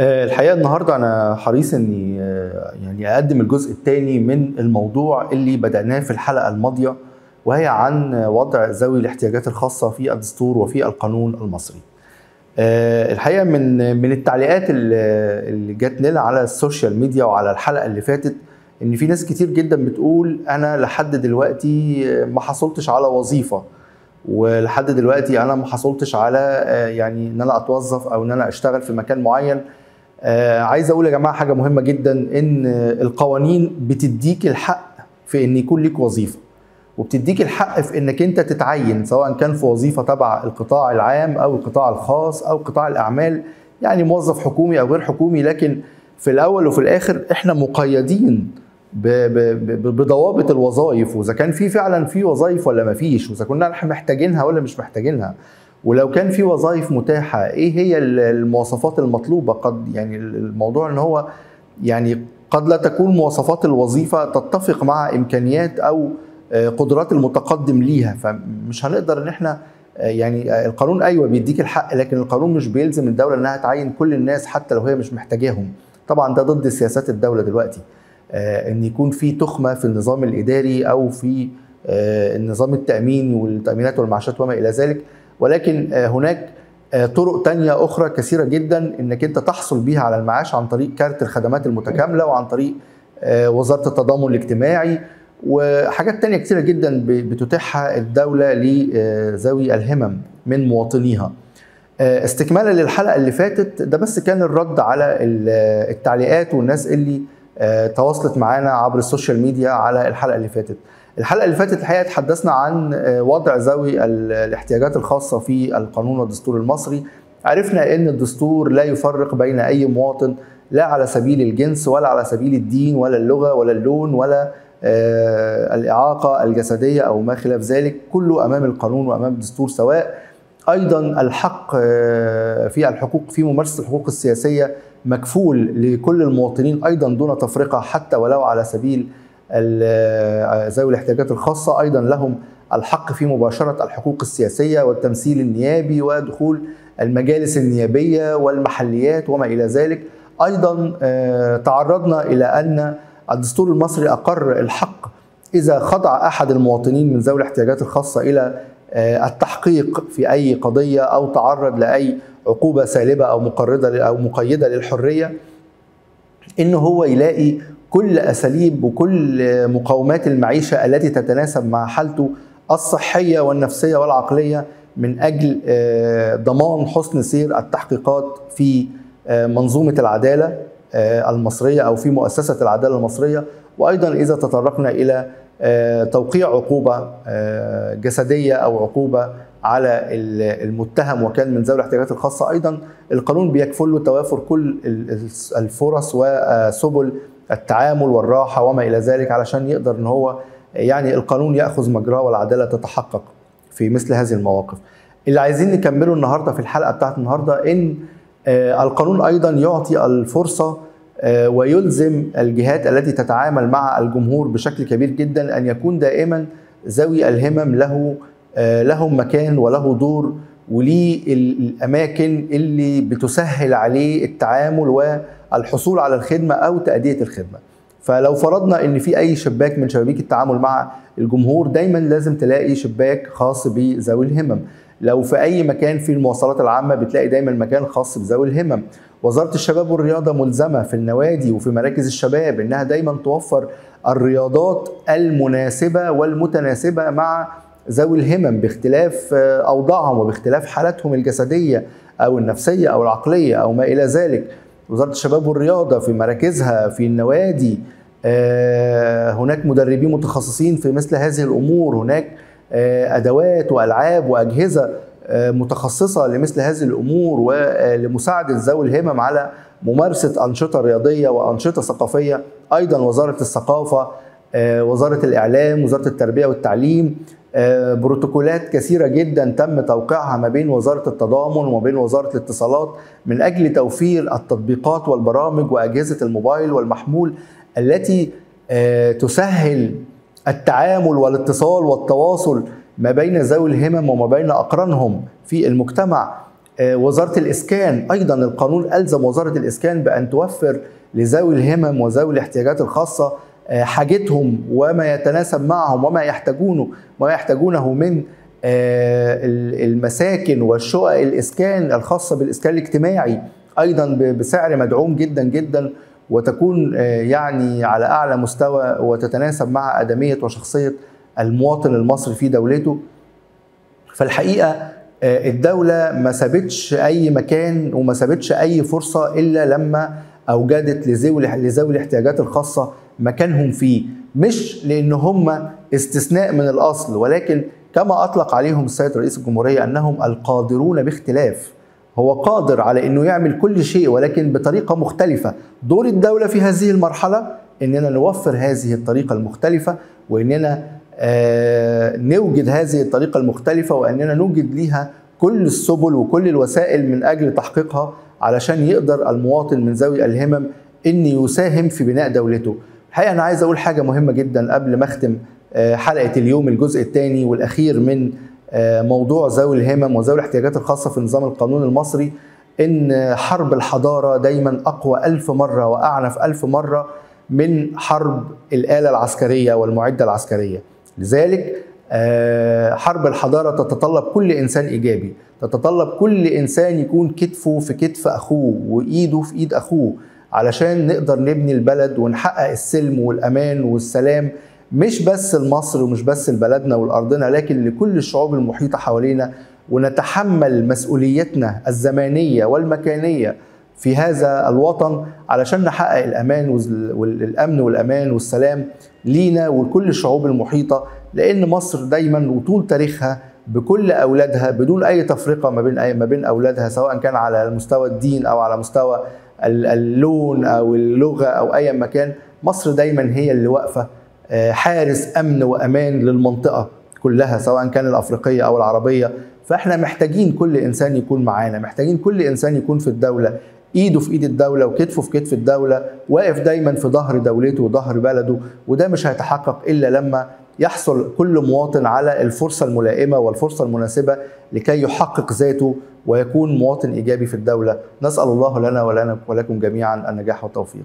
آه، الحقيقة النهارده أنا حريص إني آه، يعني أقدم الجزء الثاني من الموضوع اللي بدأناه في الحلقة الماضية وهي عن وضع ذوي الاحتياجات الخاصة في الدستور وفي القانون المصري. آه، الحقيقة من من التعليقات اللي جات لنا على السوشيال ميديا وعلى الحلقة اللي فاتت إن في ناس كتير جدا بتقول أنا لحد دلوقتي ما حصلتش على وظيفة ولحد دلوقتي أنا ما حصلتش على يعني إن أنا أتوظف أو إن أنا أشتغل في مكان معين عايز أقول يا جماعة حاجة مهمة جدا إن القوانين بتديك الحق في إن يكون ليك وظيفة وبتديك الحق في إنك أنت تتعين سواء كان في وظيفة تبع القطاع العام أو القطاع الخاص أو قطاع الأعمال يعني موظف حكومي أو غير حكومي لكن في الأول وفي الآخر إحنا مقيدين بضوابط الوظائف وإذا كان في فعلا في وظائف ولا ما فيش وإذا كنا إحنا محتاجينها ولا مش محتاجينها. ولو كان في وظائف متاحة إيه هي ال- المواصفات المطلوبة؟ قد يعني الموضوع إن هو يعني قد لا تكون مواصفات الوظيفة تتفق مع إمكانيات أو آه، قدرات المتقدم ليها. فمش هنقدر إن إحنا آه، يعني آه، القانون أيوه بيديك الحق لكن القانون مش بيلزم الدولة إنها تعين كل الناس حتى لو هي مش محتاجاهم. طبعا ده ضد سياسات الدولة دلوقتي إن يكون في تخمة في النظام الإداري أو في النظام التاميني والتأمينات والمعاشات وما إلى ذلك. ولكن آه، هناك آه، طرق تانية أخرى كثيرة جدا إنك أنت تحصل بيها على المعاش عن طريق كارت الخدمات المتكاملة وعن طريق آه، وزارة التضامن الاجتماعي وحاجات تانية كثيرة جدا بتتيحها الدولة لذوي الهمم من مواطنيها. استكمالا للحلقة اللي فاتت ده بس كان الرد على ال- التعليقات والناس اللي تواصلت معانا عبر السوشيال ميديا على الحلقة اللي فاتت. الحلقة اللي فاتت الحقيقة تحدثنا عن آه، وضع ذوي ال- الاحتياجات الخاصة في القانون والدستور المصري. عرفنا إن الدستور لا يفرق بين أي مواطن لا على سبيل الجنس ولا على سبيل الدين ولا اللغة ولا اللون ولا آه، الإعاقة الجسدية أو ما خلاف ذلك. كله أمام القانون وأمام الدستور سواء أيضا الحق آه، في الحقوق في ممارسة الحقوق السياسية مكفول لكل المواطنين أيضا دون تفرقة حتى ولو على سبيل ال- ذوي الاحتياجات الخاصة أيضا لهم الحق في مباشرة الحقوق السياسية والتمثيل النيابي ودخول المجالس النيابية والمحليات وما إلى ذلك. أيضا آه، تعرضنا إلى أن الدستور المصري أقر الحق إذا خضع أحد المواطنين من ذوي الاحتياجات الخاصة إلى آه، التحقيق في أي قضية أو تعرض لأي عقوبة سالبة أو مقردة أو مقيدة للحرية إن هو يلاقي كل أساليب وكل مقومات المعيشة التي تتناسب مع حالته الصحية والنفسية والعقلية من أجل آه، ضمان حسن سير التحقيقات في آه، منظومة العدالة آه، المصرية أو في مؤسسة العدالة المصرية. وأيضا إذا تطرقنا آه، توقيع عقوبة آه، جسدية أو عقوبة على ال- المتهم وكان من ذوي الاحتياجات الخاصة. أيضا القانون بيكفل له توافر كل ال- الفرص وسبل التعامل والراحة وما إلى ذلك علشان يقدر أن هو يعني القانون يأخذ مجراه والعدالة تتحقق في مثل هذه المواقف. اللي عايزين نكمله النهاردة في الحلقة بتاعت النهاردة إن آه، القانون أيضا يعطي الفرصة آه، ويلزم الجهات التي تتعامل مع الجمهور بشكل كبير جدا أن يكون دائما ذوي الهمم له آه، لهم مكان وله دور وليه ال- الأماكن اللي بتسهل عليه التعامل والحصول على الخدمة أو تأدية الخدمة. فلو فرضنا إن في أي شباك من شبابيك التعامل مع الجمهور دايما لازم تلاقي شباك خاص بذوي الهمم. لو في أي مكان في المواصلات العامة بتلاقي دايما مكان خاص بذوي الهمم. وزارة الشباب والرياضة ملزمة في النوادي وفي مراكز الشباب إنها دايما توفر الرياضات المناسبة والمتناسبة مع ذوي الهمم باختلاف آه، أوضاعهم وباختلاف حالتهم الجسدية أو النفسية أو العقلية أو ما إلى ذلك. وزارة الشباب والرياضة في مراكزها في النوادي آه، هناك مدربين متخصصين في مثل هذه الأمور هناك آه، أدوات وألعاب وأجهزة آه، متخصصة لمثل هذه الأمور ولمساعده ذوي الهمم على ممارسة أنشطة رياضية وأنشطة ثقافية. أيضا وزارة الثقافة آه، وزارة الإعلام وزارة التربية والتعليم. آه، بروتوكولات كثيرة جدا تم توقيعها ما بين وزارة التضامن وما بين وزارة الاتصالات من أجل توفير التطبيقات والبرامج وأجهزة الموبايل والمحمول التي آه، تسهل التعامل والاتصال والتواصل ما بين ذوي الهمم وما بين أقرانهم في المجتمع. وزارة الإسكان أيضا القانون ألزم وزارة الإسكان بأن توفر لذوي الهمم وذوي الاحتياجات الخاصة حاجتهم وما يتناسب معهم وما يحتاجونه ما يحتاجونه من المساكن والشقق الإسكان الخاصة بالإسكان الاجتماعي. أيضا بسعر مدعوم جدا جدا وتكون يعني على أعلى مستوى وتتناسب مع أدمية وشخصية المواطن المصري في دولته. فالحقيقة الدولة ما سابتش أي مكان وما سابتش أي فرصة إلا لما أوجدت لذوي لذوي الاحتياجات الخاصة مكانهم فيه. مش لأن هم استثناء من الأصل ولكن كما أطلق عليهم السيد رئيس الجمهورية أنهم القادرون باختلاف. هو قادر على إنه يعمل كل شيء ولكن بطريقة مختلفة. دور الدولة في هذه المرحلة إننا نوفر هذه الطريقة المختلفة وإننا آه نوجد هذه الطريقة المختلفة وأننا نوجد ليها كل السبل وكل الوسائل من أجل تحقيقها علشان يقدر المواطن من ذوي الهمم إن يساهم في بناء دولته. الحقيقة أنا عايز أقول حاجة مهمة جدا قبل ما أختم حلقة اليوم الجزء الثاني والأخير من موضوع ذوي الهمم وذوي الاحتياجات الخاصة في نظام القانون المصري إن حرب الحضارة دايما أقوى ألف مرة وأعنف ألف مرة من حرب الآلة العسكرية والمعدة العسكرية. لذلك حرب الحضارة تتطلب كل إنسان إيجابي تتطلب كل إنسان يكون كتفه في كتف أخوه وإيده في إيد أخوه علشان نقدر نبني البلد ونحقق السلم والأمان والسلام مش بس لمصر ومش بس لبلدنا ولأرضنا لكن لكل الشعوب المحيطة حوالينا ونتحمل مسؤوليتنا الزمانية والمكانية في هذا الوطن علشان نحقق الأمان والامن والأمان والسلام لينا ولكل الشعوب المحيطة لأن مصر دايما وطول تاريخها بكل أولادها بدون أي تفرقة ما بين أي ما بين أولادها سواء كان على مستوى الدين أو على مستوى اللون أو اللغة أو أي مكان مصر دايما هي اللي واقفة حارس أمن وأمان للمنطقة كلها سواء كان الأفريقية أو العربية. فإحنا محتاجين كل إنسان يكون معانا محتاجين كل إنسان يكون في الدولة. إيده في إيد الدولة وكتفه في كتف الدولة واقف دايما في ظهر دولته وظهر بلده وده مش هيتحقق إلا لما يحصل كل مواطن على الفرصة الملائمة والفرصة المناسبة لكي يحقق ذاته ويكون مواطن إيجابي في الدولة. نسأل الله لنا ولكم جميعا النجاح والتوفيق.